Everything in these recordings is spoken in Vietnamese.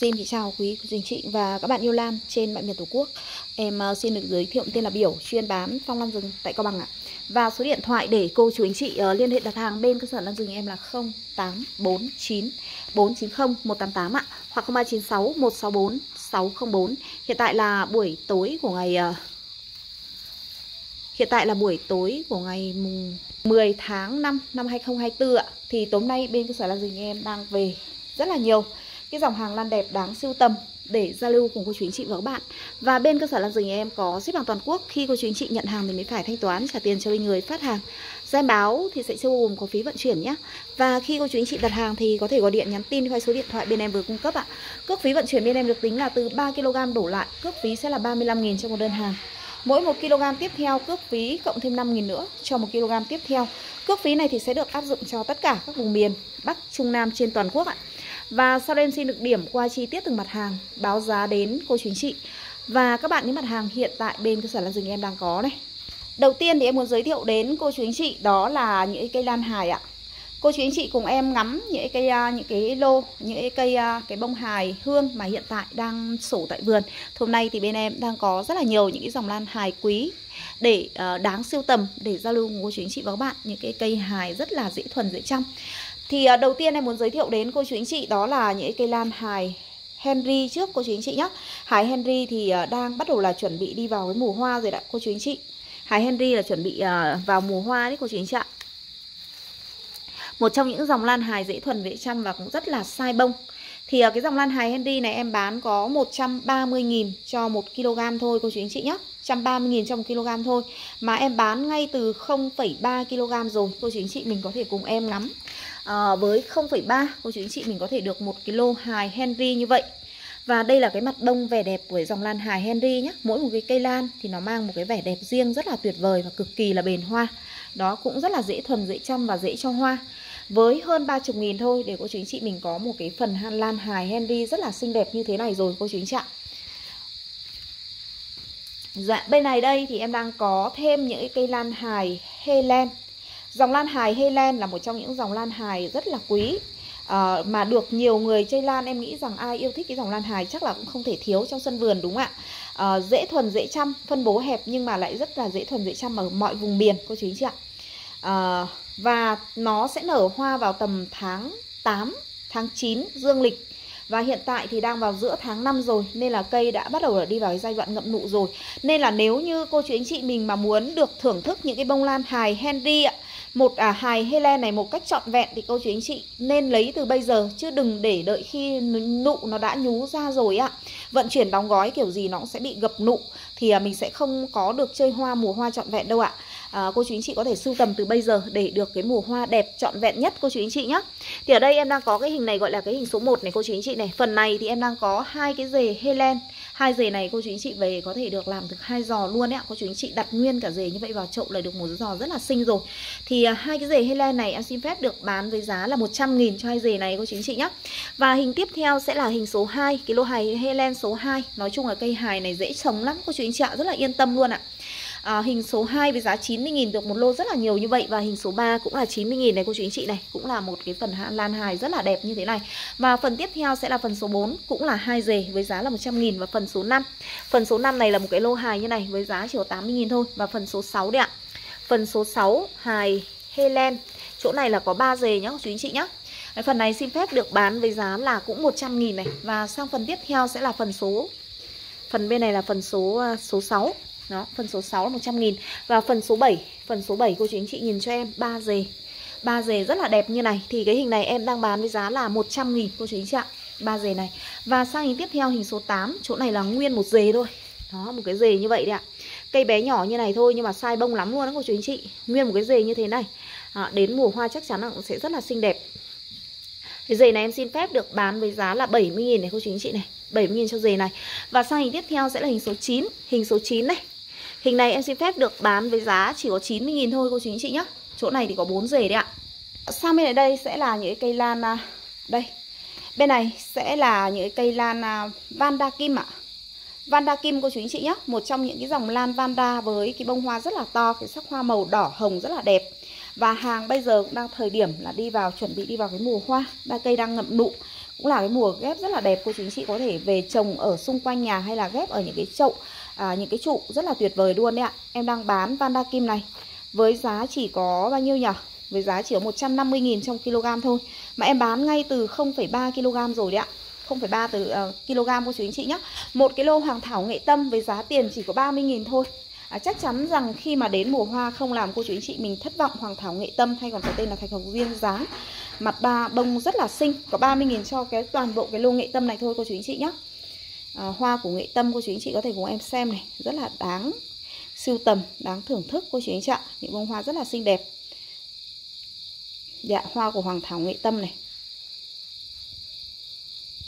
Xin kính chào quý cô chú anh chị và các bạn yêu lan trên mọi miền Tổ quốc. Em ờ, xin được giới thiệu tên là Biểu, chuyên bán phong lan rừng tại Cao Bằng ạ. Và số điện thoại để cô chú anh chị ờ, liên hệ đặt hàng bên cơ sở lan rừng em là 0849 490 188 ạ, hoặc 0396 164 604. Hiện tại là buổi tối của ngày ờ, Hiện tại là buổi tối của ngày mùng 10 tháng 5 năm 2024 ạ. Thì tối nay bên cơ sở lan rừng em đang về rất là nhiều cái dòng hàng lan đẹp đáng siêu tầm để giao lưu cùng cô chú anh chị và các bạn. Và bên cơ sở Lan Rừng nhà em có ship hàng toàn quốc. Khi cô chú anh chị nhận hàng thì mới phải thanh toán trả tiền cho bên người phát hàng. Gian báo thì sẽ chưa bao gồm có phí vận chuyển nhé. Và khi cô chú anh chị đặt hàng thì có thể gọi điện nhắn tin hay số điện thoại bên em vừa cung cấp ạ. Cước phí vận chuyển bên em được tính là từ 3 kg đổ lại, cước phí sẽ là 35.000 cho một đơn hàng. Mỗi 1 kg tiếp theo cước phí cộng thêm 5.000 nữa cho 1 kg tiếp theo. Cước phí này thì sẽ được áp dụng cho tất cả các vùng miền Bắc, Trung, Nam trên toàn quốc ạ. Và sau đây em xin được điểm qua chi tiết từng mặt hàng Báo giá đến cô chú anh chị Và các bạn những mặt hàng hiện tại bên cơ sở lan rừng em đang có này Đầu tiên thì em muốn giới thiệu đến cô chú anh chị Đó là những cây lan hài ạ Cô chú anh chị cùng em ngắm những cây à, những cái lô, những cây à, cái bông hài hương mà hiện tại đang sổ tại vườn. Hôm nay thì bên em đang có rất là nhiều những cái dòng lan hài quý để à, đáng siêu tầm để giao lưu cùng cô chú anh chị và các bạn những cái cây hài rất là dễ thuần dễ chăm. Thì đầu tiên em muốn giới thiệu đến cô chú anh chị đó là những cây lan hài Henry trước cô chú anh chị nhé. Hài Henry thì đang bắt đầu là chuẩn bị đi vào cái mùa hoa rồi đã, cô chú anh chị. Hài Henry là chuẩn bị vào mùa hoa đấy cô chú anh chị ạ. Một trong những dòng lan hài dễ thuần dễ chăm và cũng rất là sai bông. Thì ờ, cái dòng lan hài Henry này em bán có 130.000 cho 1 kg thôi cô chú anh chị nhé. 130.000 cho 1 kg thôi Mà em bán ngay từ 0,3 kg rồi Cô chú anh chị mình có thể cùng em ngắm à, Với 0,3 cô chú anh chị mình có thể được 1 kg hài Henry như vậy và đây là cái mặt đông vẻ đẹp của dòng lan hài Henry nhé Mỗi một cái cây lan thì nó mang một cái vẻ đẹp riêng rất là tuyệt vời và cực kỳ là bền hoa. Đó cũng rất là dễ thuần, dễ chăm và dễ cho hoa. Với hơn 30 nghìn thôi để cô chú anh chị mình có một cái phần lan hài Henry rất là xinh đẹp như thế này rồi cô chú anh chị ạ. Dạ, bên này đây thì em đang có thêm những cây lan hài Helen. Dòng lan hài Helen là một trong những dòng lan hài rất là quý à, Mà được nhiều người chơi lan Em nghĩ rằng ai yêu thích cái dòng lan hài chắc là cũng không thể thiếu trong sân vườn đúng không ạ? À, Dễ thuần, dễ chăm, phân bố hẹp nhưng mà lại rất là dễ thuần, dễ chăm ở mọi vùng miền cô chú anh chị ạ? À, Và nó sẽ nở hoa vào tầm tháng 8, tháng 9 dương lịch. Và hiện tại thì đang vào giữa tháng 5 rồi Nên là cây đã bắt đầu đi vào cái giai đoạn ngậm nụ rồi. Nên là nếu như cô chú anh chị mình mà muốn được thưởng thức những cái bông lan hài Henry ạ một à, hài hele này một cách trọn vẹn thì cô chú anh chị nên lấy từ bây giờ chứ đừng để đợi khi nụ nó đã nhú ra rồi ạ. Vận chuyển đóng gói kiểu gì nó cũng sẽ bị gập nụ thì à, mình sẽ không có được chơi hoa mùa hoa trọn vẹn đâu ạ à, cô chú anh chị có thể sưu tầm từ bây giờ để được cái mùa hoa đẹp trọn vẹn nhất cô chú anh chị nhé thì ở đây em đang có cái hình này gọi là cái hình số 1 này cô chú anh chị này. Phần này thì em đang có hai cái dề Helen. Hai dề này cô chú anh chị về có thể được làm được hai giò luôn ạ. Cô chú anh chị đặt nguyên cả dề như vậy vào chậu là được một giò rất là xinh rồi. Thì à, hai cái dề Helen này em xin phép được bán với giá là 100 nghìn cho hai dề này cô chú anh chị nhé và hình tiếp theo sẽ là hình số 2 cái lô hài Helen số 2 nói chung là cây hài này dễ trồng lắm cô chú anh chị ạ. Rất là yên tâm luôn ạ à, Hình số 2 với giá 90.000 được một lô rất là nhiều như vậy Và hình số 3 cũng là 90.000 này cô chú anh chị này Cũng là một cái phần lan hài rất là đẹp như thế này. Và phần tiếp theo sẽ là phần số 4 Cũng là hai dề với giá là 100.000 Và phần số 5 Phần số 5 này là một cái lô hài như này Với giá chỉ có 80.000 thôi. Và phần số 6 đấy ạ. Phần số 6 hài Helen. Chỗ này là có 3 dề nhá chú anh chị nhá. Cái phần này xin phép được bán với giá là cũng 100 nghìn này. Và sang phần tiếp theo sẽ là phần số Phần bên này là phần số ờ, số 6 đó, phần số 6 là 100 nghìn. Và phần số 7, phần số 7 cô chú anh chị nhìn cho em 3 dề. 3 dề rất là đẹp như này. Thì cái hình này em đang bán với giá là 100 nghìn cô chú anh chị ạ. 3 dề này. Và sang hình tiếp theo hình số 8 Chỗ này là nguyên một dề thôi. Đó, một cái dề như vậy đấy ạ. Cây bé nhỏ như này thôi nhưng mà sai bông lắm luôn đó cô chú anh chị. Nguyên một cái dề như thế này. À, Đến mùa hoa chắc chắn là cũng sẽ rất là xinh đẹp. Cái dề này em xin phép được bán với giá là 70.000 này cô chú anh chị này. 70.000 cho dề này. Và sang hình tiếp theo sẽ là hình số 9 Hình số 9 này. Hình này em xin phép được bán với giá chỉ có 90.000 thôi, cô chú anh chị nhé Chỗ này thì có 4 rể đấy ạ. Sang bên này đây sẽ là những cây lan à, Đây. Bên này sẽ là những cây lan à, Vanda Kim ạ. Vanda Kim cô chú anh chị nhé Một trong những cái dòng lan Vanda với cái bông hoa rất là to, Cái sắc hoa màu đỏ hồng rất là đẹp. Và hàng bây giờ cũng đang thời điểm là đi vào, Chuẩn bị đi vào cái mùa hoa. Đa cây đang ngậm nụ cũng là cái mùa ghép rất là đẹp. Cô chú anh chị có thể về trồng ở xung quanh nhà hay là ghép ở những cái chậu à, những cái trụ rất là tuyệt vời luôn đấy ạ. Em đang bán vanda kim này. Với giá chỉ có bao nhiêu nhỉ? Với giá chỉ có 150.000 trong kg thôi. Mà em bán ngay từ 0,3 kg rồi đấy ạ. 0,3 từ uh, kg cô chú anh chị nhé một cái lô hoàng thảo nghệ tâm với giá tiền chỉ có 30.000 thôi. À, chắc chắn rằng khi mà đến mùa hoa không làm cô chú anh chị mình thất vọng hoàng thảo nghệ tâm hay còn có tên là thạch hồng duyên dáng mặt ba bông rất là xinh. Có 30.000 cho cái toàn bộ cái lô nghệ tâm này thôi cô chú anh chị nhé à, hoa của nghệ tâm cô chú anh chị có thể cùng em xem này rất là đáng siêu tầm đáng thưởng thức cô chú anh chị ạ. Những bông hoa rất là xinh đẹp. Dạ hoa của hoàng thảo nghệ tâm này.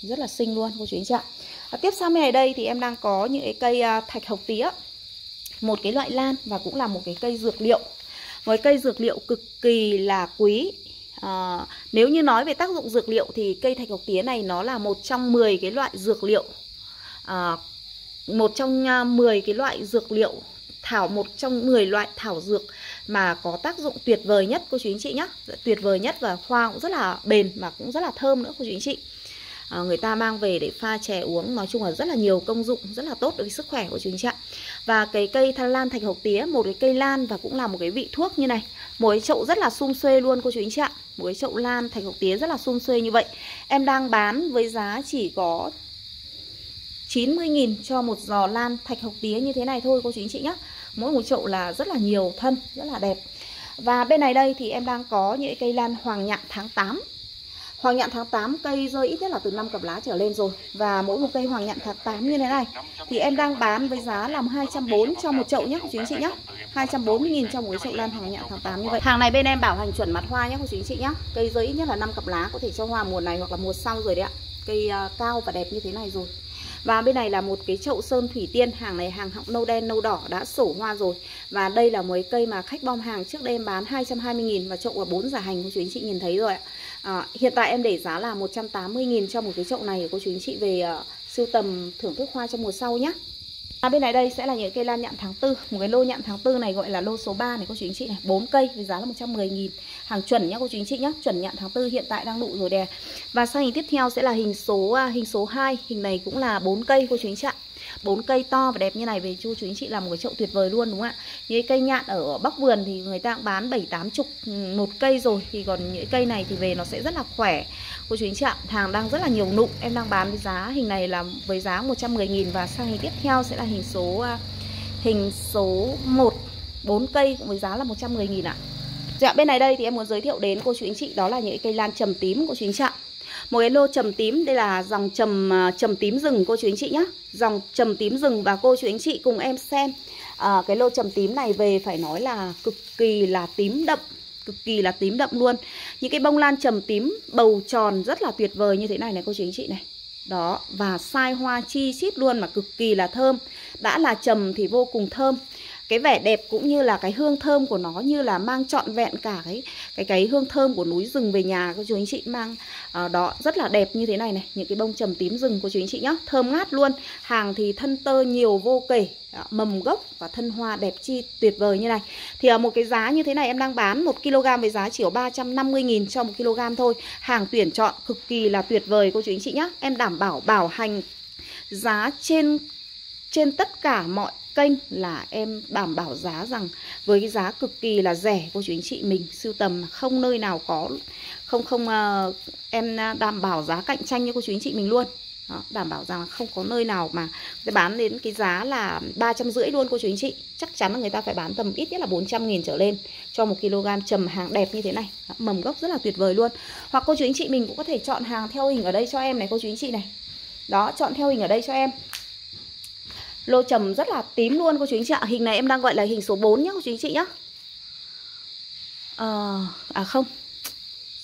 Rất là xinh luôn cô chú anh chị ạ. À, tiếp sang bên này đây thì em đang có những cái cây à, thạch hồng tía. Một cái loại lan và cũng là một cái cây dược liệu. Một cây dược liệu cực kỳ là quý. À, nếu như nói về tác dụng dược liệu thì cây thạch hộc tía này nó là một trong 10 cái loại dược liệu à, một trong à, 10 cái loại dược liệu thảo một trong 10 loại thảo dược mà có tác dụng tuyệt vời nhất cô chú anh chị nhé tuyệt vời nhất và hoa cũng rất là bền mà cũng rất là thơm nữa cô chú anh chị. À, người ta mang về để pha chè uống nói chung là rất là nhiều công dụng rất là tốt đối với sức khỏe của chúng chị ạ. Và cái cây thanh lan thạch hộc tía một cái cây lan và cũng là một cái vị thuốc như này. Một cái chậu rất là sum xuê luôn cô chú anh chị ạ. Một cái chậu lan thạch hộc tía rất là sum xuê như vậy. Em đang bán với giá chỉ có 90.000 cho một giò lan thạch hộc tía như thế này thôi cô chú anh chị nhé Mỗi một chậu là rất là nhiều thân, rất là đẹp. Và bên này đây thì em đang có những cây lan hoàng nhạn tháng 8 Hoàng nhạn tháng 8 cây rơi ít nhất là từ 5 cặp lá trở lên rồi. Và mỗi một cây hoàng nhạn tháng 8 như thế này Thì em đang bán với giá là 240 cho một chậu nhé cô chú anh chị nhé 240.000 cho một cái chậu lan hoàng nhạn tháng 8 như vậy. Hàng này bên em bảo hành chuẩn mặt hoa nhé cô chú anh chị nhé Cây rơi ít nhất là 5 cặp lá có thể cho hoa mùa này hoặc là mùa sau rồi đấy ạ. Cây uh, cao và đẹp như thế này rồi và bên này là một cái chậu sơn thủy tiên Hàng này hàng họng nâu đen nâu đỏ đã sổ hoa rồi. Và đây là mấy cây mà khách bom hàng trước đây em bán 220.000 Và chậu là 4 giả hành cô chú anh chị nhìn thấy rồi ạ. À, Hiện tại em để giá là 180.000 cho một cái chậu này cô chú anh chị về uh, sưu tầm thưởng thức hoa trong mùa sau nhé À, bên này đây sẽ là những cây lan nhạn tháng 4 Một cái lô nhạn tháng 4 này gọi là lô số 3 này cô chú anh chị này. 4 cây với giá là 110 nghìn. Hàng chuẩn nhá cô chú anh chị nhá. Chuẩn nhạn tháng 4 hiện tại đang nụ rồi đè. Và sang hình tiếp theo sẽ là hình số à, hình số 2 Hình này cũng là 4 cây cô chú anh chị ạ. 4 cây to và đẹp như này về chú chú anh chị là một cái chậu tuyệt vời luôn đúng không ạ? Những cây nhạn ở bắc vườn thì người ta cũng bán bảy tám chục ừ, một cây rồi. Thì còn những cây này thì về nó sẽ rất là khỏe cô chú anh chị ạ hàng đang rất là nhiều nụ. Em đang bán với giá hình này là với giá 110.000 và sang hình tiếp theo sẽ là hình số à, hình số 1 4 cây cũng với giá là 110.000 ạ. Dạ bên này đây thì em muốn giới thiệu đến cô chú anh chị đó là những cây lan trầm tím của chú anh chị ạ một cái lô trầm tím đây là dòng trầm à, trầm tím rừng cô chú anh chị nhé dòng trầm tím rừng và cô chú anh chị cùng em xem à, cái lô trầm tím này về phải nói là cực kỳ là tím đậm cực kỳ là tím đậm luôn. Những cái bông lan trầm tím bầu tròn rất là tuyệt vời như thế này này, cô chú anh chị này. Đó, và sai hoa chi chít luôn mà cực kỳ là thơm. Đã là trầm thì vô cùng thơm cái vẻ đẹp cũng như là cái hương thơm của nó như là mang trọn vẹn cả cái cái cái hương thơm của núi rừng về nhà cô chú anh chị mang uh, đó. Rất là đẹp như thế này này những cái bông trầm tím rừng của chú anh chị nhá thơm ngát luôn. Hàng thì thân tơ nhiều vô kể đó, mầm gốc và thân hoa đẹp chi tuyệt vời như này. Thì ở một cái giá như thế này em đang bán 1 kg với giá chỉ có 350.000 cho 1 kg thôi. Hàng tuyển chọn cực kỳ là tuyệt vời cô chú anh chị nhá. Em đảm bảo bảo hành giá trên trên tất cả mọi kênh là em đảm bảo giá rằng với cái giá cực kỳ là rẻ. Cô chú anh chị mình sưu tầm không nơi nào có không không uh, em đảm bảo giá cạnh tranh như cô chú anh chị mình luôn. Đó, đảm bảo rằng không có nơi nào mà sẽ bán đến cái giá là ba trăm rưỡi luôn cô chú anh chị. Chắc chắn là người ta phải bán tầm ít nhất là 400 nghìn trở lên cho một kg trầm hàng đẹp như thế này. Đó, mầm gốc rất là tuyệt vời luôn. Hoặc cô chú anh chị mình cũng có thể chọn hàng theo hình ở đây cho em này cô chú anh chị này. Đó chọn theo hình ở đây cho em. Lô trầm rất là tím luôn cô chú anh chị ạ. Hình này em đang gọi là hình số 4 nhá cô chú anh chị nhá. À, à không.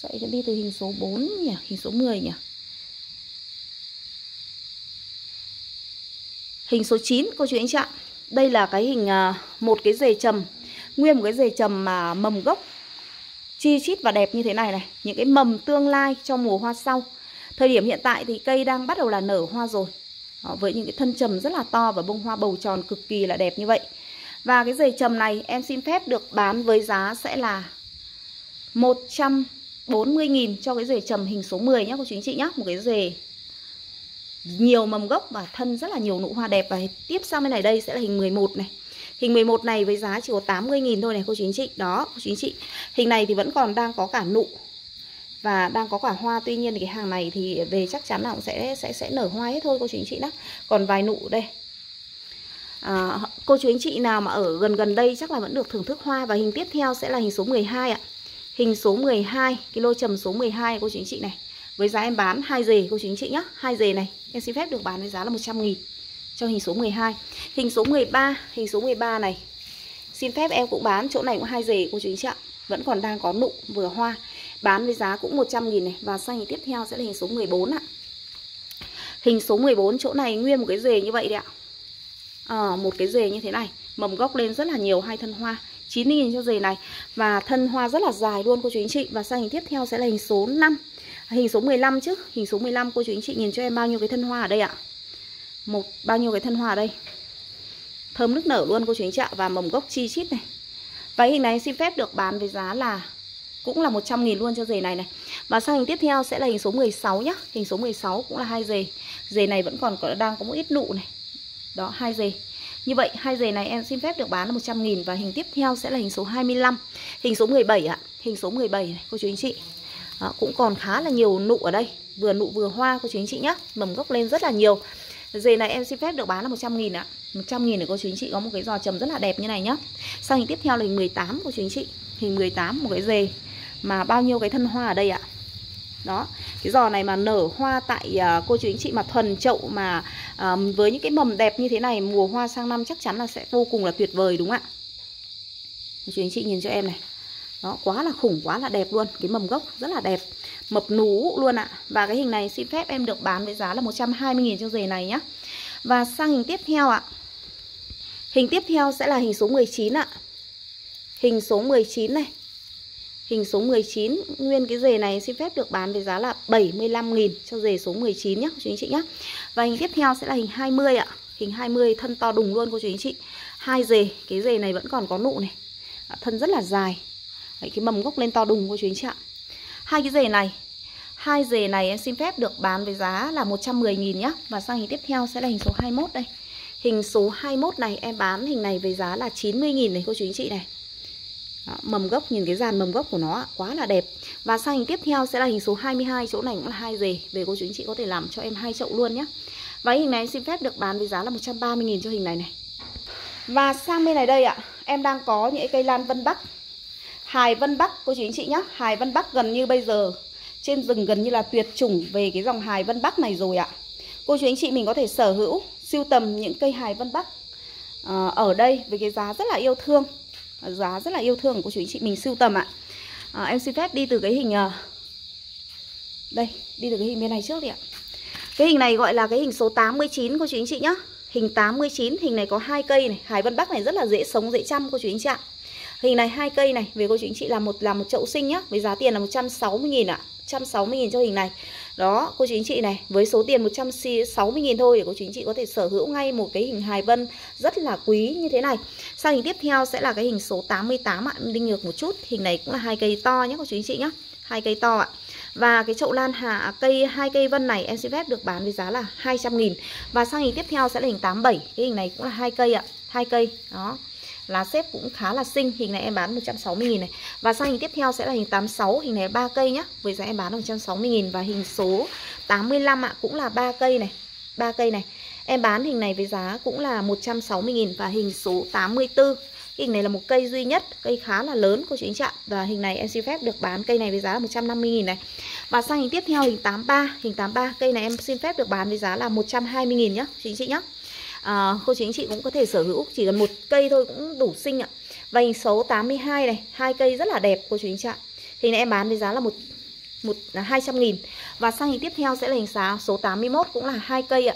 Sẽ đi từ hình số 4 nhỉ? Hình số 10 nhỉ? Hình số 9 cô chú anh chị ạ. Đây là cái hình à, một cái dề trầm. Nguyên một cái dề trầm mà mầm gốc Chi chít và đẹp như thế này này. Những cái mầm tương lai cho mùa hoa sau. Thời điểm hiện tại thì cây đang bắt đầu là nở hoa rồi. Ờ, với những cái thân trầm rất là to và bông hoa bầu tròn cực kỳ là đẹp như vậy. Và cái giày trầm này em xin phép được bán với giá sẽ là 100 40.000 cho cái rể trầm hình số 10 nhé cô chú anh chị nhé Một cái rể nhiều mầm gốc và thân rất là nhiều nụ hoa đẹp. Và tiếp sang bên này đây sẽ là hình 11 này. Hình 11 này với giá chỉ có 80.000 thôi này, cô chú anh chị. Đó, cô chú anh chị. Hình này thì vẫn còn đang có cả nụ và đang có cả hoa tuy nhiên thì cái hàng này thì về chắc chắn là cũng sẽ sẽ sẽ nở hoa hết thôi cô chú anh chị đó còn vài nụ đây. À, cô chú anh chị nào mà ở gần gần đây chắc là vẫn được thưởng thức hoa. Và hình tiếp theo sẽ là hình số 12 ạ. Hình số 12 cái lô trầm số 12 cô chú anh chị này. Với giá em bán hai dề cô chú anh chị nhá. Hai dề này em xin phép được bán với giá là 100 nghìn cho hình số 12 hình số 13 hình số 13 này. Xin phép em cũng bán chỗ này cũng hai dề cô chú anh chị ạ. Vẫn còn đang có nụ vừa hoa. Bán với giá cũng 100 nghìn này. Và xanh tiếp theo sẽ là hình số 14 ạ. Hình số 14 chỗ này nguyên một cái rề như vậy đấy ạ. À, Một cái rề như thế này. Mầm gốc lên rất là nhiều hai thân hoa. 90 nghìn cho rề này. Và thân hoa rất là dài luôn cô chú anh chị. Và sang hình tiếp theo sẽ là hình số 5 Hình số 15 chứ. Hình số 15 cô chú anh chị nhìn cho em bao nhiêu cái thân hoa ở đây ạ? Một Bao nhiêu cái thân hoa ở đây? Thơm nước nở luôn cô chú anh chị ạ. Và mầm gốc chi chít này. Váy hình này xin phép được bán với giá là cũng là 100 nghìn luôn cho dề này này. Và sang hình tiếp theo sẽ là hình số 16 nhá. Hình số 16 cũng là hai dề Dề này vẫn còn có, đang có một ít nụ này. Đó hai dề Như vậy hai dề này em xin phép được bán là 100 000 Và hình tiếp theo sẽ là hình số 25 Hình số 17 ạ. Hình số 17 này cô chú anh chị. Đó, Cũng còn khá là nhiều nụ ở đây. Vừa nụ vừa hoa cô chú anh chị nhá. Mầm gốc lên rất là nhiều. Dề này em xin phép được bán là 100 000 ạ. 100 000 để cô chú anh chị có một cái giò trầm rất là đẹp như này nhá. Sang hình tiếp theo là hình 18 cô chú anh chị. Hình 18 một cái dề mà bao nhiêu cái thân hoa ở đây ạ? Đó cái giò này mà nở hoa tại uh, cô chú anh chị mà thuần chậu mà uh, với những cái mầm đẹp như thế này mùa hoa sang năm chắc chắn là sẽ vô cùng là tuyệt vời đúng không ạ? Cô chú anh chị nhìn cho em này. Đó quá là khủng quá là đẹp luôn. Cái mầm gốc rất là đẹp. Mập nú luôn ạ. Và cái hình này xin phép em được bán với giá là 120.000 cho giày này nhá. Và sang hình tiếp theo ạ. Hình tiếp theo sẽ là hình số 19 ạ. Hình số 19 này. Hình số 19 Nguyên cái dề này xin phép được bán với giá là 75.000 cho dề số 19 nhé chú anh chị nhé Và hình tiếp theo sẽ là hình 20 ạ. Hình 20 thân to đùng luôn cô chú anh chị. Hai dề Cái dề này vẫn còn có nụ này. Thân rất là dài. Đấy, Cái mầm gốc lên to đùng cô chú anh chị ạ. Hai cái dề này. Hai dề này em xin phép được bán với giá là 110.000 nhé Và sang hình tiếp theo sẽ là hình số 21 đây. Hình số 21 này em bán hình này với giá là 90.000 này cô chú anh chị này đó, mầm gốc nhìn cái dàn mầm gốc của nó quá là đẹp. Và sang hình tiếp theo sẽ là hình số 22 chỗ này cũng là hai dề. Về cô chú anh chị có thể làm cho em hai chậu luôn nhé. Và hình này xin phép được bán với giá là 130.000 cho hình này này. Và sang bên này đây ạ em đang có những cây lan vân bắc. Hài vân bắc cô chú anh chị nhé hài vân bắc gần như bây giờ trên rừng gần như là tuyệt chủng về cái dòng hài vân bắc này rồi ạ. Cô chú anh chị mình có thể sở hữu siêu tầm những cây hài vân bắc ờ, ở đây với cái giá rất là yêu thương. Ờ, giá rất là yêu thương của chú anh chị mình sưu tầm ạ. À, em xin phép đi từ cái hình ờ, đây đi từ cái hình bên này trước đi ạ. Cái hình này gọi là cái hình số 89 cô chú anh chị nhá. Hình 89 hình này có hai cây này. Hải Vân Bắc này rất là dễ sống dễ chăm cô chú anh chị ạ. Hình này hai cây này về cô chú anh chị là một là một chậu sinh nhá với giá tiền là 160.000 ạ. 160.000 cho hình này đó, cô chú anh chị này, Với số tiền 160.000 thôi Để cô chú anh chị có thể sở hữu ngay một cái hình hài vân Rất là quý như thế này. Sang hình tiếp theo sẽ là cái hình số 88 ạ, đinh ngược một chút. Hình này cũng là hai cây to nhé cô chú anh chị nhé hai cây to ạ. Và cái chậu lan hạ cây, hai cây vân này em xin phép được bán với giá là 200 nghìn. Và sang hình tiếp theo sẽ là hình 87 Cái hình này cũng là hai cây ạ, hai cây, Đó. Lá xếp cũng khá là xinh. Hình này em bán 160.000 này. Và sang hình tiếp theo sẽ là hình 86 Hình này 3 cây nhá. Với giá em bán 160.000 Và hình số 85 ạ à, Cũng là 3 cây này. 3 cây này. Em bán hình này với giá cũng là 160.000 Và hình số 84 Hình này là một cây duy nhất Cây khá là lớn cô chú anh chị ạ. Và hình này em xin phép được bán cây này với giá là 150.000 này. Và sang hình tiếp theo hình 83 Hình 83 cây này em xin phép được bán với giá là 120.000 nhá chính chị nhá à, cô chú anh chị cũng có thể sở hữu chỉ cần một cây thôi cũng đủ xinh ạ. Và hình số 82 này hai cây rất là đẹp cô chú anh chị ạ thì này em bán với giá là một một là 200 nghìn. Và sang hình tiếp theo sẽ là hình giá số 81 cũng là hai cây ạ.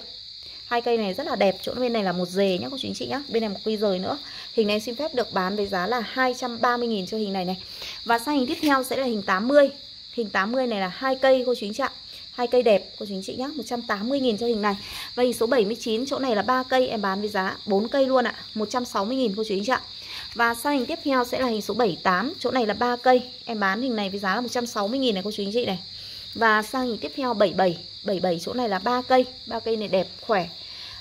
Hai cây này rất là đẹp chỗ bên này là một dề nhá cô chú anh chị nhá. Bên này một quy rời nữa. Hình này xin phép được bán với giá là 230.000 cho hình này này. Và sang hình tiếp theo sẽ là hình 80 hình 80 này là hai cây cô chú anh chị ạ hai cây đẹp cô chú anh chị nhá 180.000 cho hình này. Và hình số 79 chỗ này là ba cây em bán với giá 4 cây luôn ạ 160.000 cô chú anh chị ạ. Và sang hình tiếp theo sẽ là hình số 78 Chỗ này là ba cây Em bán hình này với giá là 160.000 này cô chú anh chị này. Và sang hình tiếp theo 77 77 chỗ này là ba cây ba cây này đẹp khỏe.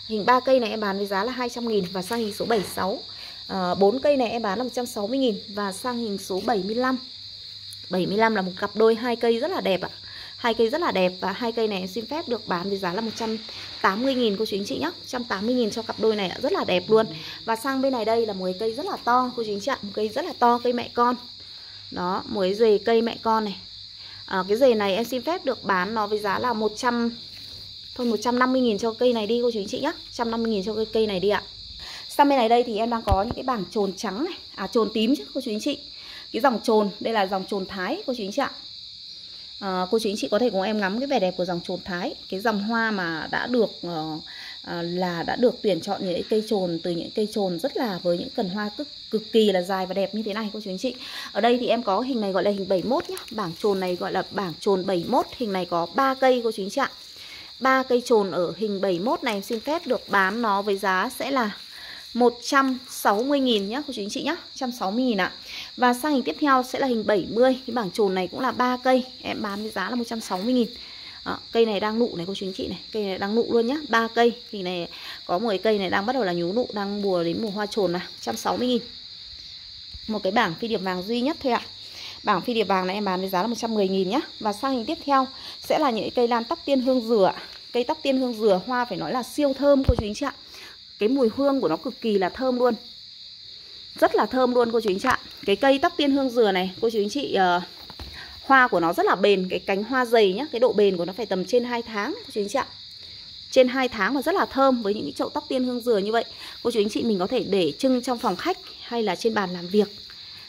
Hình ba cây này em bán với giá là 200.000 Và sang hình số 76 à, 4 cây này em bán là 160.000 Và sang hình số 75 75 là một cặp đôi hai cây rất là đẹp ạ. à hai cây rất là đẹp và hai cây này xin phép được bán với giá là 180.000 cô chú anh chị nhé 180.000 cho cặp đôi này rất là đẹp luôn. Và sang bên này đây là một cái cây rất là to cô chú anh chị ạ một cây rất là to cây mẹ con. Đó một cái dề cây mẹ con này. À, cái dề này em xin phép được bán nó với giá là 100 thôi 150.000 cho cây này đi cô chú anh chị nhé 150.000 cho cây cây này đi ạ. Sang bên này đây thì em đang có những cái bảng trồn trắng này. À trồn tím chứ cô chú anh chị. Cái dòng trồn đây là dòng trồn thái cô chú anh chị ạ à, cô chú anh chị có thể cùng em ngắm cái vẻ đẹp của dòng trồn thái. Cái dòng hoa mà đã được uh, là đã được tuyển chọn những cây trồn từ những cây trồn rất là với những cần hoa cực cực kỳ là dài và đẹp như thế này cô chú anh chị. Ở đây thì em có hình này gọi là hình 71 nhá. Bảng trồn này gọi là bảng trồn 71 hình này có 3 cây cô chú anh chị ạ. Ba cây trồn ở hình 71 này em xin phép được bán nó với giá sẽ là 160.000 nhé cô chú anh chị nhé 160.000 ạ. Và sang hình tiếp theo sẽ là hình 70 Cái bảng trồn này cũng là 3 cây Em bán với giá là 160.000 đó, cây này đang nụ này cô chú anh chị này cây này đang nụ luôn nhá ba cây. Thì này có một cái cây này đang bắt đầu là nhú nụ đang mùa đến mùa hoa trồn này 160 000 một cái bảng phi điệp vàng duy nhất thôi ạ. Bảng phi điệp vàng này em bán với giá là 110 000 nhá. Và sang hình tiếp theo sẽ là những cây lan tóc tiên hương dừa cây tóc tiên hương dừa hoa phải nói là siêu thơm cô chú anh chị ạ cái mùi hương của nó cực kỳ là thơm luôn. Rất là thơm luôn cô chú anh chị ạ. Cái cây tóc tiên hương dừa này cô chú anh chị uh, hoa của nó rất là bền. Cái cánh hoa dày nhá cái độ bền của nó phải tầm trên 2 tháng cô chú anh chị ạ. Trên 2 tháng và rất là thơm với những cái chậu tóc tiên hương dừa như vậy. Cô chú anh chị mình có thể để trưng trong phòng khách hay là trên bàn làm việc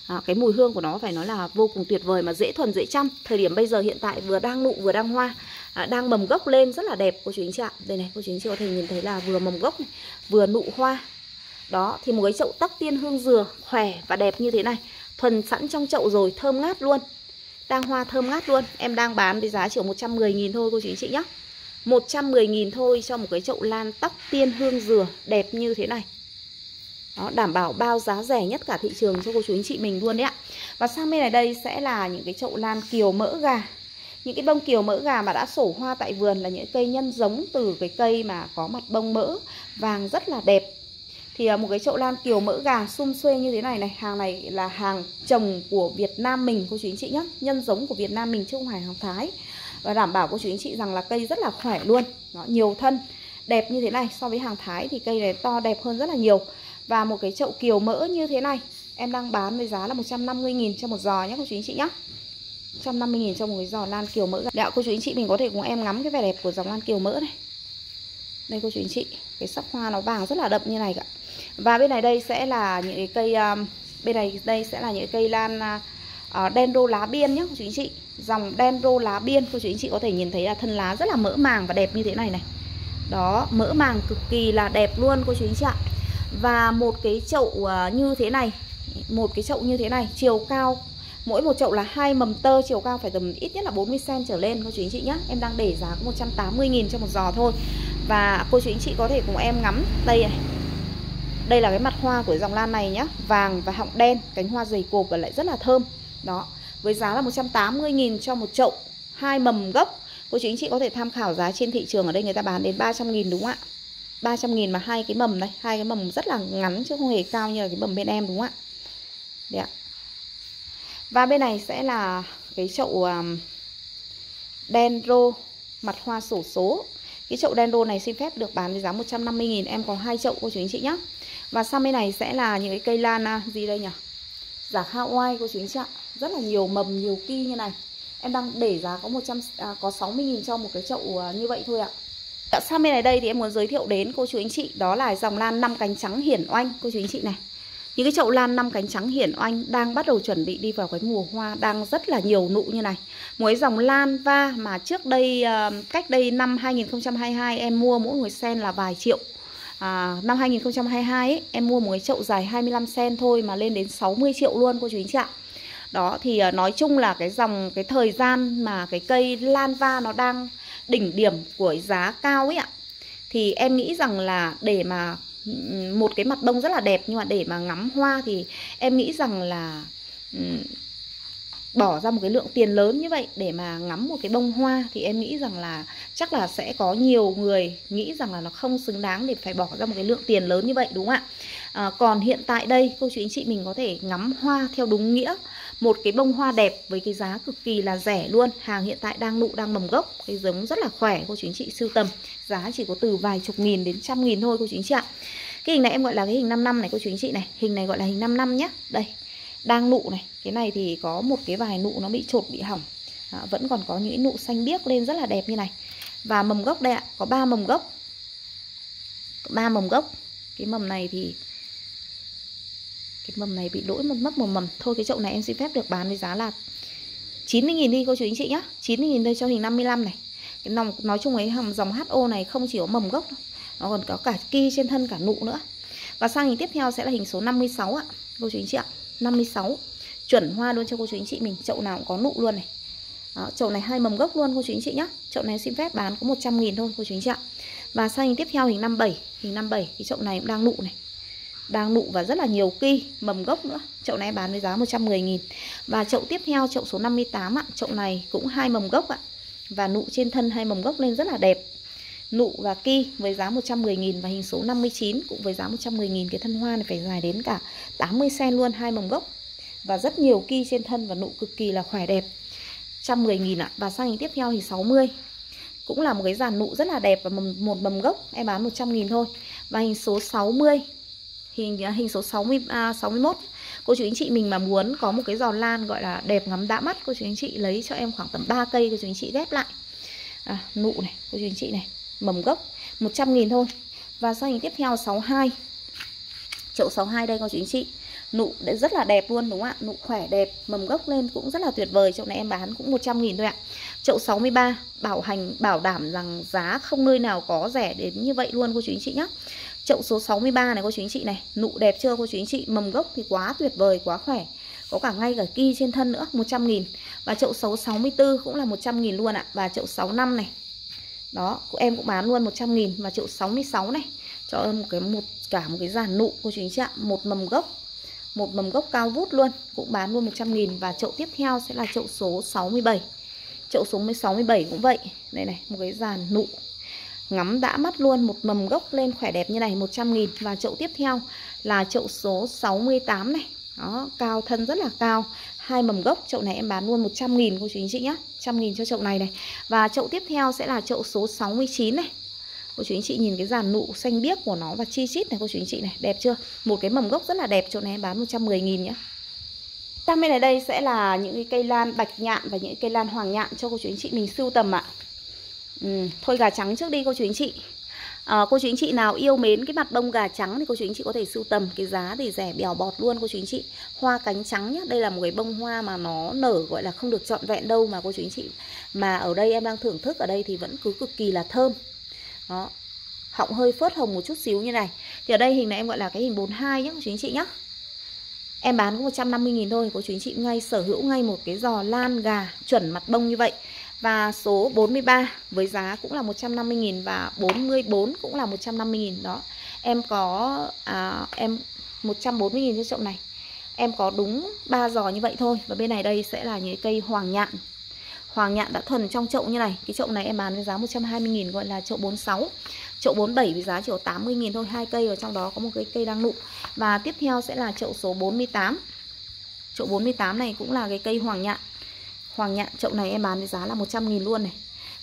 à, cái mùi hương của nó phải nói là vô cùng tuyệt vời mà dễ thuần dễ chăm. Thời điểm bây giờ hiện tại vừa đang nụ vừa đang hoa à, đang mầm gốc lên rất là đẹp cô chú anh chị ạ. Đây này cô chú anh chị có thể nhìn thấy là vừa mầm gốc này, vừa nụ hoa. Đó thì một cái chậu tắc tiên hương dừa khỏe và đẹp như thế này thuần sẵn trong chậu rồi thơm ngát luôn. Đang hoa thơm ngát luôn. Em đang bán với giá chỉ 110.000 thôi cô chú anh chị nhé 110.000 thôi cho một cái chậu lan tóc tiên hương dừa đẹp như thế này đó, đảm bảo bao giá rẻ nhất cả thị trường cho cô chú anh chị mình luôn đấy ạ. Và sang bên này đây sẽ là những cái chậu lan kiều mỡ gà. Những cái bông kiều mỡ gà mà đã sổ hoa tại vườn là những cây nhân giống từ cái cây mà có mặt bông mỡ Vàng rất là đẹp. Thì à, một cái chậu lan kiều mỡ gà sum xuê như thế này này hàng này là hàng trồng của Việt Nam mình cô chú anh chị nhé nhân giống của Việt Nam mình chứ không phải hàng Thái. Và đảm bảo cô chú anh chị rằng là cây rất là khỏe luôn. Nó nhiều thân đẹp như thế này so với hàng Thái thì cây này to đẹp hơn rất là nhiều và một cái chậu kiều mỡ như thế này. Em đang bán với giá là 150.000 cho một giò nhé cô chú anh chị nhé 150.000 cho một cái giò lan kiều mỡ. Đạo cô chú anh chị mình có thể cùng em ngắm cái vẻ đẹp của dòng lan kiều mỡ này. Đây cô chú anh chị Cái sắc hoa nó vàng rất là đậm như này cả. Và bên này đây sẽ là những cái cây um, bên này đây sẽ là những cây lan à, à, uh, Dendro lá biên nhé cô chú anh chị. Dòng dendro lá biên cô chú anh chị có thể nhìn thấy là thân lá rất là mỡ màng và đẹp như thế này này. Đó mỡ màng cực kỳ là đẹp luôn cô chú anh chị ạ và một cái chậu à, như thế này. Một cái chậu như thế này, chiều cao, mỗi một chậu là hai mầm tơ, chiều cao phải tầm ít nhất là 40 cm trở lên, cô chú anh chị nhé em đang để giá 180.000 cho một giò thôi. Và cô chú anh chị có thể cùng em ngắm đây này. Đây là cái mặt hoa của dòng lan này nhá, Vàng và họng đen, Cánh hoa dày cộp và lại rất là thơm. Đó, Với giá là 180.000 cho một chậu, hai mầm gốc. Cô chú anh chị có thể tham khảo giá trên thị trường Ở đây, người ta bán đến 300.000 đúng không ạ? 300.000 mà hai cái mầm này hai cái mầm rất là ngắn chứ không hề cao như là cái mầm bên em đúng không ạ? Đấy ạ. Và bên này sẽ là cái chậu um, Dendro Mặt hoa sổ số. Cái chậu Dendro này xin phép được bán với giá 150.000 Em có hai chậu cô chú anh chị nhé và sang bên này sẽ là những cái cây lan à, gì đây nhỉ? Giả Hawaii cô chú anh chị ạ. Rất là nhiều mầm nhiều ki như này. Em đang để giá có 100 à, có 60.000 cho một cái chậu à, như vậy thôi ạ. Dạ, sang bên này đây thì em muốn giới thiệu đến cô chú anh chị Đó là dòng lan 5 cánh trắng hiển oanh. Cô chú anh chị này Những cái chậu lan 5 cánh trắng hiển oanh Đang bắt đầu chuẩn bị đi vào cái mùa hoa Đang rất là nhiều nụ như này. Mỗi dòng lan va mà trước đây ờ, Cách đây năm 2022 Em mua mỗi người sen là vài triệu. À, năm 2022 ấy, em mua một cái chậu dài 25 cm thôi mà lên đến 60 triệu luôn cô chú anh chị ạ. Đó thì ờ, nói chung là cái dòng cái thời gian mà cái cây lan va nó đang đỉnh điểm của giá cao ấy ạ. Thì em nghĩ rằng là để mà một cái mặt bông rất là đẹp nhưng mà để mà ngắm hoa thì em nghĩ rằng là bỏ ra một cái lượng tiền lớn như vậy để mà ngắm một cái bông hoa thì em nghĩ rằng là chắc là sẽ có nhiều người nghĩ rằng là nó không xứng đáng để phải bỏ ra một cái lượng tiền lớn như vậy đúng không ạ à, còn hiện tại đây cô chú anh chị mình có thể ngắm hoa theo đúng nghĩa một cái bông hoa đẹp với cái giá cực kỳ là rẻ luôn. Hàng hiện tại đang nụ đang mầm gốc. Cái giống rất là khỏe cô chú anh chị sưu tầm. Giá chỉ có từ vài chục nghìn đến trăm nghìn thôi cô chú anh chị ạ. Cái hình này em gọi là cái hình 5 năm này cô chú anh chị này. Hình này gọi là hình 5 năm nhé đây đang nụ này. Cái này thì có một cái vài nụ nó bị trột bị hỏng. À, vẫn còn có những nụ xanh biếc lên rất là đẹp như này. Và mầm gốc đây ạ có ba mầm gốc. Ba mầm gốc. Cái mầm này thì cái mầm này bị lỗi một mất một mầm. Thôi cái chậu này em xin phép được bán với giá là 90.000 đi cô chú anh chị nhá. 90.000 đây cho hình 55 này. Cái nòng nói chung ấy hàng dòng HO này không chỉ có mầm gốc đâu nó còn có cả ki trên thân cả nụ nữa. Và sang hình tiếp theo sẽ là hình số 56 ạ cô chú anh chị ạ. 56 chuẩn hoa luôn cho cô chú anh chị mình. Chậu nào cũng có nụ luôn này. Đó, chậu này hai mầm gốc luôn cô chú anh chị nhá. Chậu này xin phép bán có 100 nghìn thôi cô chú anh chị ạ. Và sang hình tiếp theo hình 57 hình 57 thì chậu này cũng đang nụ này đang nụ và rất là nhiều ki, mầm gốc nữa. Chậu này bán với giá 110.000 và chậu tiếp theo, chậu số 58 ạ, chậu này cũng hai mầm gốc ạ. Và nụ trên thân hai mầm gốc lên rất là đẹp. Nụ và ki với giá 110.000 và hình số 59 cũng với giá 110.000 cái thân hoa này phải dài đến cả 80 cm luôn, hai mầm gốc. Và rất nhiều ki trên thân và nụ cực kỳ là khỏe đẹp. 110.000 ạ, và sang hình tiếp theo thì 60 cũng là một cái dàn nụ rất là đẹp và một mầm gốc, em bán 100.000 thôi. Và hình số 60 hình à, hình số 60 à, 61 cô chú anh chị mình mà muốn có một cái giò lan gọi là đẹp ngắm đã mắt cô chú anh chị lấy cho em khoảng tầm 3 cây cô chú anh chị ghép lại. À, nụ này cô chú anh chị này mầm gốc 100 nghìn thôi. Và sang hình tiếp theo 62 chậu 62 đây cô chú anh chị. Nụ đã rất là đẹp luôn đúng không ạ? Nụ khỏe đẹp mầm gốc lên cũng rất là tuyệt vời. Chậu này em bán cũng 100 nghìn thôi ạ. Chậu 63 bảo hành bảo đảm rằng giá không nơi nào có rẻ đến như vậy luôn cô chú anh chị nhé chậu số 63 này, cô chú anh chị này. Nụ đẹp chưa, cô chú anh chị? Mầm gốc thì quá tuyệt vời, quá khỏe. Có cả ngay cả ki trên thân nữa 100 nghìn. Và chậu số 64 cũng là 100 nghìn luôn ạ. Và chậu 65 này. Đó em cũng bán luôn 100 nghìn. Và chậu 66 này, cho em một cái, một, cả một cái giàn nụ, cô chú anh chị ạ. Một mầm gốc. Một mầm gốc cao vút luôn, cũng bán luôn 100 nghìn. Và chậu tiếp theo sẽ là chậu số 67 chậu số 67 cũng vậy. Đây này, một cái giàn nụ ngắm đã mắt luôn, một mầm gốc lên khỏe đẹp như này 100 nghìn. Và chậu tiếp theo là chậu số 68 này. Đó, cao thân rất là cao. Hai mầm gốc, chậu này em bán luôn 100 nghìn, cô chú anh chị nhé 100 nghìn cho chậu này này. Và chậu tiếp theo sẽ là chậu số 69 này. Cô chú anh chị nhìn cái dàn nụ xanh biếc của nó và chi chít này, cô chú anh chị này. Đẹp chưa? Một cái mầm gốc rất là đẹp, chậu này em bán 110 nghìn nhé sang bên này đây sẽ là những cái cây lan bạch nhạn và những cây lan hoàng nhạn cho cô chú anh chị mình sưu tầm ạ ừ, thôi gà trắng trước đi cô chú anh chị. À, cô chú anh chị nào yêu mến cái mặt bông gà trắng thì cô chú anh chị có thể sưu tầm. Cái giá thì rẻ bèo bọt luôn cô chú anh chị. Hoa cánh trắng nhá đây là một cái bông hoa mà nó nở gọi là không được trọn vẹn đâu mà cô chú anh chị. Mà ở đây em đang thưởng thức ở đây thì vẫn cứ cực kỳ là thơm. Đó họng hơi phớt hồng một chút xíu như này. Thì ở đây hình này em gọi là cái hình 42 nhá cô chú anh chị nhá. Em bán có 150.000 thôi Cô chú anh chị ngay sở hữu ngay một cái giò lan gà chuẩn mặt bông như vậy và số 43 với giá cũng là 150.000 và 44 cũng là 150.000 đó. Em có à, em 140.000 cho chậu này. Em có đúng 3 giò như vậy thôi và bên này đây sẽ là những cây hoàng nhạn. Hoàng nhạn đã thuần trong chậu như này. Cái chậu này em bán với giá 120.000 gọi là chậu 46. Chậu 47 với giá chỉ có 80.000 thôi, hai cây và trong đó có một cái cây đang nụ. Và tiếp theo sẽ là chậu số 48. Chậu 48 này cũng là cái cây hoàng nhạn Hoàng nhạn, chậu này em bán với giá là 100 nghìn luôn này.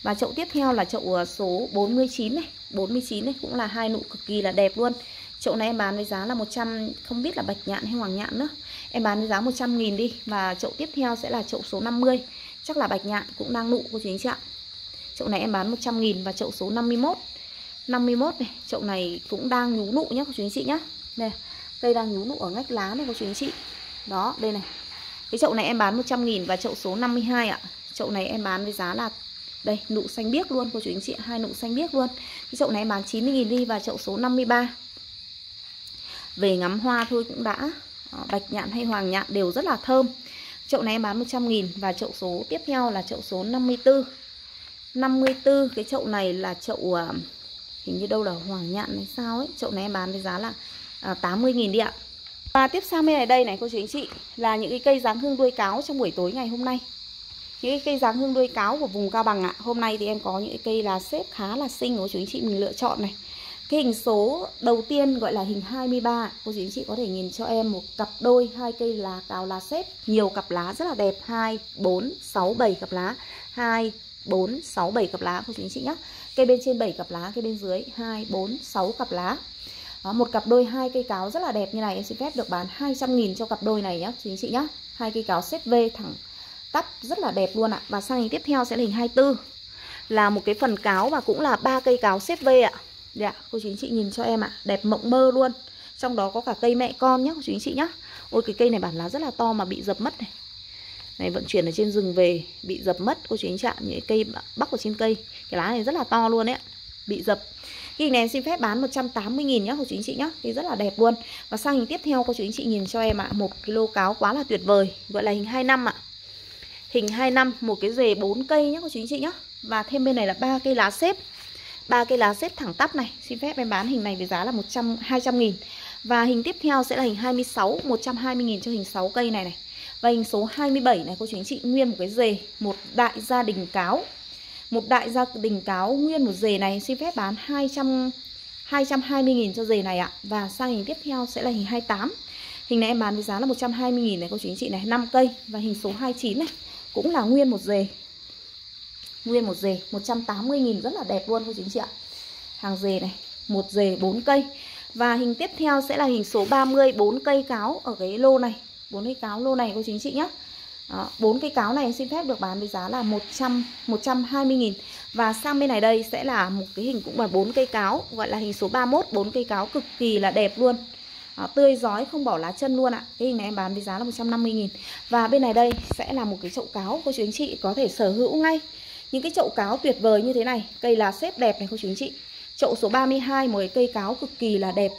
Và chậu tiếp theo là chậu ờ, số 49 này. 49 này cũng là hai nụ cực kỳ là đẹp luôn. Chậu này em bán với giá là 100 Không biết là bạch nhạn hay hoàng nhạn nữa. Em bán với giá 100 nghìn đi, Và chậu tiếp theo sẽ là chậu số 50 Chắc là bạch nhạn cũng đang nụ cô chú anh chị ạ. Chậu này em bán 100 nghìn Và chậu số 51 51 này, Chậu này cũng đang nhú nụ nhá cô chú anh chị nhá. Đây, cây đang nhú nụ ở ngách lá này cô chú anh chị. Đó, đây này cái chậu này em bán 100 nghìn và chậu số 52 ạ. Chậu này em bán với giá là, Đây, nụ xanh biếc luôn, cô chú anh chị hai nụ xanh biếc luôn. Cái chậu này em bán 90 nghìn đi và chậu số 53 Về ngắm hoa thôi cũng đã. Ờ, bạch nhạn hay hoàng nhạn đều rất là thơm. Chậu này em bán 100 nghìn Và chậu số tiếp theo là chậu số 54 54 Cái chậu này là chậu ờ, hình như đâu là hoàng nhạn hay sao ấy. Chậu này em bán với giá là ờ, 80.000 đi ạ và tiếp sang bên này đây này cô chú anh chị là những cái cây dáng hương đuôi cáo trong buổi tối ngày hôm nay. Những cái cây dáng hương đuôi cáo của vùng Cao Bằng ạ À. hôm nay thì em có những cái cây là xếp khá là xinh của chú anh chị mình lựa chọn này. Cái hình số đầu tiên gọi là hình 23 Cô chú anh chị có thể nhìn cho em một cặp đôi hai cây lá cáo lá xếp Nhiều cặp lá rất là đẹp 2, 4, 6, 7 cặp lá. 2, 4, 6, 7 cặp lá cô chú anh chị nhé Cây bên trên 7 cặp lá, cây bên dưới 2, 4, 6 cặp lá đó, Một cặp đôi hai cây cáo rất là đẹp như này Em xin phép được bán 200.000 cho cặp đôi này nhé Chú anh chị nhé hai cây cáo xếp V thẳng tắp rất là đẹp luôn ạ Và sang hình tiếp theo sẽ là hình 24 Là một cái phần cáo và cũng là ba cây cáo xếp V ạ Dạ, cô chú anh chị nhìn cho em ạ, đẹp mộng mơ luôn. Trong đó có cả cây mẹ con nhé, cô chú anh chị nhá. Ôi cái cây này bản lá rất là to mà bị dập mất này. Này vận chuyển ở trên rừng về bị dập mất cô chú anh chị ạ, những cây bắc ở trên cây. Cái lá này rất là to luôn đấy Bị dập. Cái hình này em xin phép bán 180 000 nhá cô chú anh chị nhá. Thì rất là đẹp luôn. Và sang hình tiếp theo cô chú anh chị nhìn cho em ạ, à, một kg cáo quá là tuyệt vời, gọi là hình 25 ạ. à. Hình 25, một cái rề 4 cây nhá cô chú anh chị nhá. Và thêm bên này là ba cây lá xếp ba cây lá xếp thẳng tắp này Xin phép em bán hình này với giá là 100 200 000 Và hình tiếp theo sẽ là hình 26 120 000 cho hình 6 cây này này Và hình số 27 này cô chú anh chị Nguyên một cái rề Một đại gia đình cáo một đại gia đình cáo Nguyên một dề này Xin phép bán 200 220.000 cho dề này ạ. Và sang hình tiếp theo sẽ là hình 28 Hình này em bán với giá là 120.000 này cô chú anh chị này 5 cây. Và hình số 29 này Cũng là nguyên một dề. Nguyên một dề 180.000 rất là đẹp luôn cô chú anh chị ạ. Hàng dề này, một dề 4 cây. Và hình tiếp theo sẽ là hình số 30 4 cây cáo ở cái lô này. 4 cây cáo lô này cô chú anh chị nhé đó, 4 cây cáo này xin phép được bán với giá là 100 120 nghìn. Và sang bên này đây sẽ là một cái hình cũng là 4 cây cáo Gọi là hình số 31 4 cây cáo cực kỳ là đẹp luôn. Đó, Tươi giói không bỏ lá chân luôn ạ. Cái hình này em bán với giá là 150 nghìn. Và bên này đây sẽ là một cái chậu cáo Cô chú anh chị có thể sở hữu ngay. Những cái chậu cáo tuyệt vời như thế này Cây lá xếp đẹp này cô chú anh chị. Chậu số 32 một cái cây cáo cực kỳ là đẹp.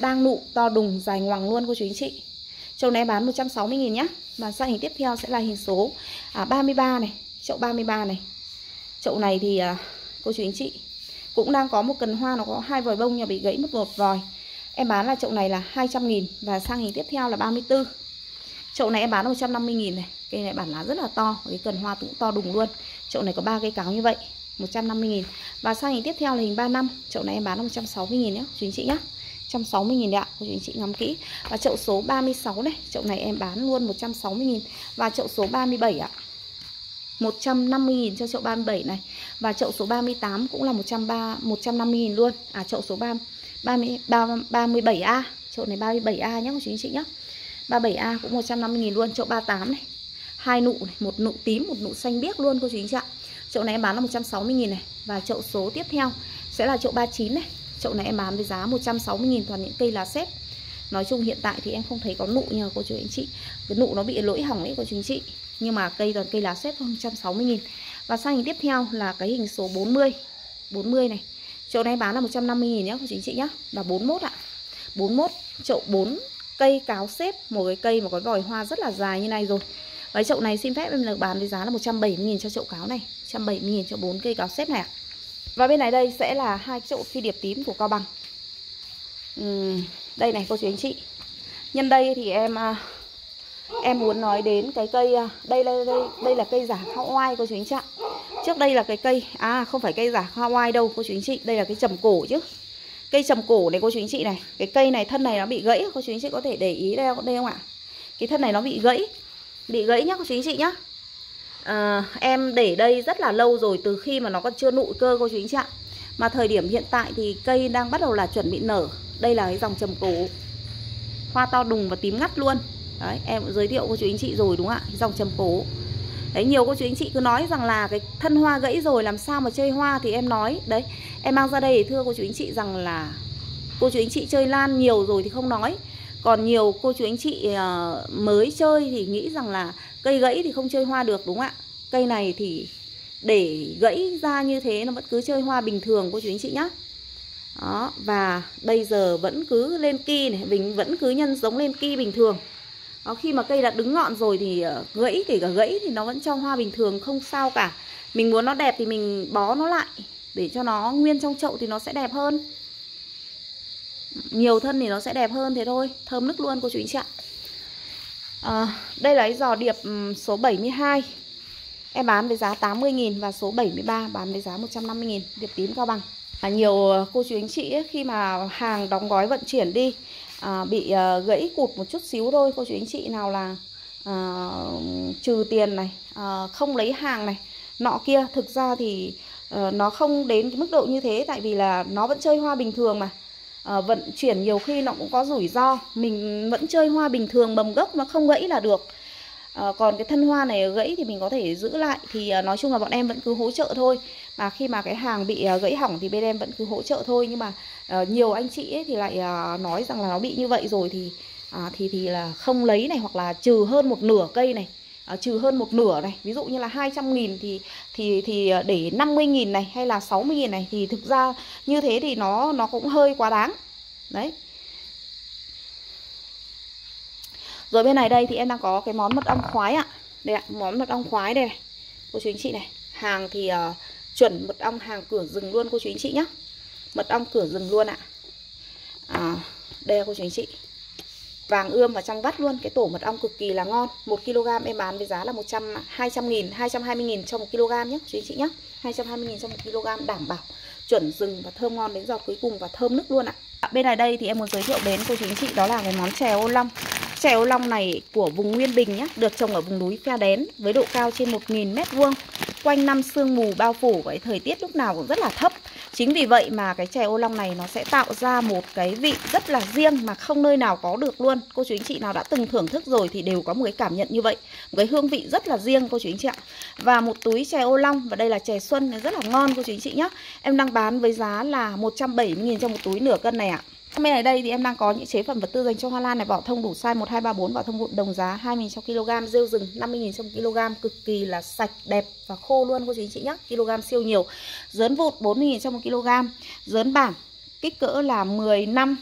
Đang nụ to đùng dài ngoằng luôn cô chú anh chị. Chậu này bán 160 000 nhá. Và sang hình tiếp theo sẽ là hình số à, 33 này Chậu 33 này. Chậu này thì à, cô chú anh chị Cũng đang có một cần hoa nó có hai vòi bông nhưng bị gãy mất một vòi. Em bán là chậu này là 200 000 Và sang hình tiếp theo là 34 Chậu này em bán 150 000 này. Cây này bản lá rất là to Cái cần hoa cũng to đùng luôn. Chậu này có ba cây cáo như vậy 150 000 Và sang hình tiếp theo là hình 35, Chậu này em bán là 160 000 nhé Chú anh chị nhé 160 000 đấy ạ Chú anh chị ngắm kỹ. Và chậu số 36 này Chậu này em bán luôn 160 000 Và chậu số 37 ạ 150 000 cho chậu 37 này. Và chậu số 38 cũng là 130, 150 000 luôn. À chậu số 3, 30, 37A Chậu này 37A nhé chú anh chị nhé 37A cũng 150 000 luôn Chậu 38 này. Hai nụ này, một nụ tím, một nụ xanh biếc luôn cô chú anh chị ạ. Chậu này em bán là 160 000 này. Và chậu số tiếp theo sẽ là chậu 39 này. Chậu này em bán với giá 160 000 toàn những cây lá xếp. Nói chung hiện tại thì em không thấy có nụ nha cô chú anh chị. Cái nụ nó bị lỗi hỏng ấy, cô chú anh chị. Nhưng mà cây toàn cây lá xếp thôi 160 000 Và sang hình tiếp theo là cái hình số 40. 40 này. Chậu này bán là 150 000 nhá, cô chú anh chị nhá. Và 41 ạ. à. 41 chậu 4 cây cáo xếp một cái cây mà có vòi hoa rất là dài như này rồi Váy chậu này xin phép em được bán với giá là 170.000 cho chậu cáo này 170.000 cho 4 cây cáo xếp này ạ à. Và bên này đây sẽ là hai chậu phi điệp tím của Cao Bằng. Uhm, Đây này cô chú anh chị. Nhân đây thì em à, Em muốn nói đến cái cây à, Đây đây đây, đây là cây giả hoa oai cô chú anh chị ạ. Trước đây là cái cây À không phải cây giả hoa oai đâu cô chú anh chị. Đây là cái trầm cổ chứ. Cây trầm cổ này cô chú anh chị này. Cái cây này thân này nó bị gãy Cô chú anh chị có thể để ý đây, đây không ạ? Cái thân này nó bị gãy. Bị gãy nhá cô chú anh chị nhá à, em để đây rất là lâu rồi từ khi mà nó còn chưa nụ cơ cô chú anh chị ạ. Mà thời điểm hiện tại thì cây đang bắt đầu là chuẩn bị nở. Đây là cái dòng trầm cổ hoa to đùng và tím ngắt luôn. Đấy em cũng giới thiệu cô chú anh chị rồi đúng không ạ? Cái dòng trầm cổ đấy nhiều cô chú anh chị cứ nói rằng là cái thân hoa gãy rồi làm sao mà chơi hoa thì em nói. Đấy em mang ra đây để thưa cô chú anh chị rằng là cô chú anh chị chơi lan nhiều rồi thì không nói. Còn nhiều cô chú anh chị ờ, mới chơi thì nghĩ rằng là cây gãy thì không chơi hoa được đúng không ạ? Cây này thì để gãy ra như thế nó vẫn cứ chơi hoa bình thường cô chú anh chị nhá. Đó và bây giờ vẫn cứ lên ki này mình vẫn cứ nhân giống lên ki bình thường. Đó, khi mà cây đã đứng ngọn rồi thì ờ, gãy kể cả gãy thì nó vẫn cho hoa bình thường không sao cả. Mình muốn nó đẹp thì mình bó nó lại để cho nó nguyên trong chậu thì nó sẽ đẹp hơn. Nhiều thân thì nó sẽ đẹp hơn thế thôi thơm nức luôn cô chú anh chị ạ à, đây là cái giò điệp ừ, số 72 em bán với giá 80.000 và số 73 bán với giá 150.000 điệp tím cao bằng. À, nhiều ờ, cô chú anh chị ấy, khi mà hàng đóng gói vận chuyển đi à, bị à, gãy cụt một chút xíu thôi cô chú anh chị nào là à, trừ tiền này à, không lấy hàng này nọ kia thực ra thì à, nó không đến cái mức độ như thế tại vì là nó vẫn chơi hoa bình thường mà à, vận chuyển nhiều khi nó cũng có rủi ro. Mình vẫn chơi hoa bình thường mầm gốc nó không gãy là được. À, còn cái thân hoa này gãy thì mình có thể giữ lại. Thì à, nói chung là bọn em vẫn cứ hỗ trợ thôi. Mà khi mà cái hàng bị à, gãy hỏng thì bên em vẫn cứ hỗ trợ thôi. Nhưng mà à, nhiều anh chị ấy thì lại à, nói rằng là nó bị như vậy rồi thì à, thì thì là không lấy này hoặc là trừ hơn một nửa cây này à, trừ hơn một nửa này. Ví dụ như là 200 nghìn thì thì thì ờ, để 50 nghìn này hay là 60 nghìn này thì thực ra như thế thì nó nó cũng hơi quá đáng. Đấy. Rồi bên này đây thì em đang có cái món mật ong khoái ạ. Đây ạ món mật ong khoái đây này. Cô chú anh chị này hàng thì uh, chuẩn mật ong hàng cửa rừng luôn cô chú anh chị nhá. Mật ong cửa rừng luôn ạ. À, đây là cô chú anh chị vàng ươm và trong vắt luôn. Cái tổ mật ong cực kỳ là ngon. 1 kg em bán với giá là 100 200 000 220 000 cho 1 kg nhé chú anh chị nhé 220 000 cho 1 kg, đảm bảo chuẩn rừng và thơm ngon đến giọt cuối cùng và thơm nức luôn ạ. À. bên này đây thì em muốn giới thiệu đến cô chú anh chị, đó là cái món chè ô long chè ô long này của vùng Nguyên Bình nhé được trồng ở vùng núi Pha Đén với độ cao trên 1.000 mét vuông, quanh năm sương mù bao phủ với thời tiết lúc nào cũng rất là thấp. Chính vì vậy mà cái chè ô long này nó sẽ tạo ra một cái vị rất là riêng mà không nơi nào có được luôn. Cô chú anh chị nào đã từng thưởng thức rồi thì đều có một cái cảm nhận như vậy, Một cái hương vị rất là riêng, cô chú anh chị ạ. Và một túi chè ô long, và đây là chè xuân, rất là ngon, cô chú anh chị nhé Em đang bán với giá là 170.000 cho một túi nửa cân này ạ. Bên này đây thì em đang có những chế phẩm vật tư dành cho hoa lan này vỏ thông đủ size 1234 vỏ thông vụn đồng giá 20.000 cho kg, rêu rừng 50.000 trong kg cực kỳ là sạch đẹp và khô luôn cô chú anh chị nhé. Kg siêu nhiều. Dớn vụn 40.000 trong 1 kg. Dớn bản kích cỡ là 15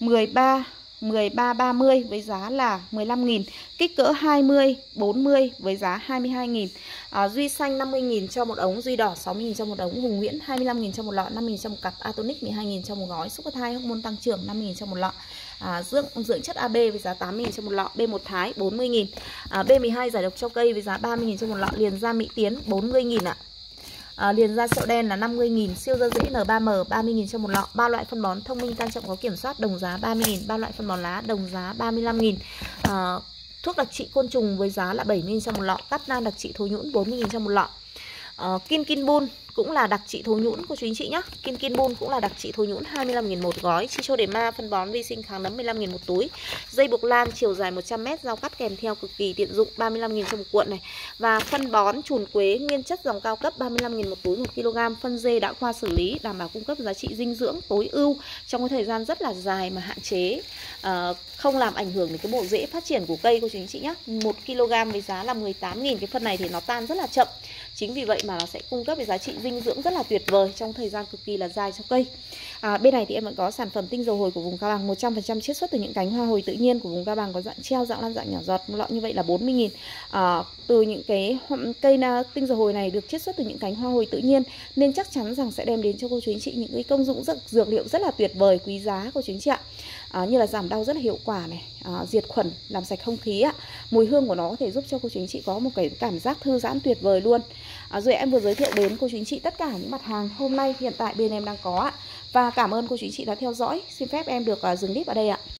13 1330 với giá là 15.000 Kích cỡ 20, 40 với giá 22.000 à, Duy xanh 50.000 cho một ống Duy đỏ 60.000 cho một ống Hùng Nguyễn 25.000 cho một lọ 5.000 cho một cặp Atonic 12.000 cho một gói xúc thai hormone tăng trưởng 5.000 cho một lọ. À, dưỡng dưỡng chất AB với giá 8.000 cho một lọ B1 Thái 40.000 à, B12 giải độc cho cây với giá 30.000 cho một lọ Liền da Mỹ Tiến 40.000 ạ. à, à, liền ra sẹo đen là 50.000 siêu dơ dĩ N3M 30.000 cho một lọ. Ba loại phân bón thông minh tan trọng có kiểm soát đồng giá 30.000 ba loại phân bón lá đồng giá 35.000 à, thuốc đặc trị côn trùng với giá là 70.000 cho một lọ. Cắt nan đặc trị thối nhũn 40.000 cho một lọ. À, Kim Kim Bun cũng là đặc trị thối nhũn của chú anh chị nhá. Kim Kim Bun cũng là đặc trị thối nhũn 25.000 một gói. Chicho để ma phân bón vi sinh kháng nấm 15.000 một túi. Dây buộc lan chiều dài 100m Rau cắt kèm theo cực kỳ tiện dụng 35.000 cho một cuộn này. Và phân bón chùn quế nguyên chất dòng cao cấp 35.000 một túi 1 kg. Phân dê đã qua xử lý đảm bảo cung cấp giá trị dinh dưỡng tối ưu Trong cái thời gian rất là dài mà hạn chế uh, Không làm ảnh hưởng đến cái bộ rễ phát triển của cây của chú anh chị nhá. 1 kg với giá là 18.000 Cái phân này thì nó tan rất là chậm. Chính vì vậy mà nó sẽ cung cấp cái giá trị dinh dưỡng rất là tuyệt vời trong thời gian cực kỳ là dài cho cây. À, Bên này thì em vẫn có sản phẩm tinh dầu hồi của vùng Cao Bằng 100% chiết xuất từ những cánh hoa hồi tự nhiên của vùng Cao Bằng có dạng treo, dạng lan, dạng nhỏ giọt Một lọ như vậy là 40.000 à, Từ những cái cây na, tinh dầu hồi này được chiết xuất từ những cánh hoa hồi tự nhiên Nên chắc chắn rằng sẽ đem đến cho cô chú anh chị những cái công dụng dược dược liệu rất là tuyệt vời, quý giá cô chú anh chị ạ. À, Như là giảm đau rất là hiệu quả này à, Diệt khuẩn, làm sạch không khí ạ. Mùi hương của nó có thể giúp cho cô chú anh chị có một cái cảm giác thư giãn tuyệt vời luôn à, Rồi em vừa giới thiệu đến cô chú anh chị tất cả những mặt hàng hôm nay hiện tại bên em đang có ạ. Và cảm ơn cô chú anh chị đã theo dõi. Xin phép em được à, dừng clip ở đây ạ.